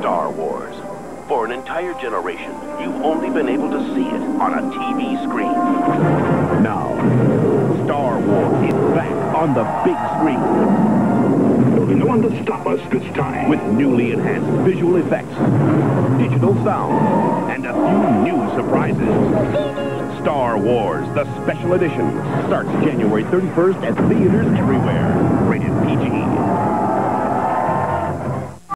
Star Wars. For an entire generation, you've only been able to see it on a TV screen. Now, Star Wars is back on the big screen. There'll be no one to stop us this time. With newly enhanced visual effects, digital sound, and a few new surprises. Star Wars, the special edition, starts January 31st at theaters everywhere.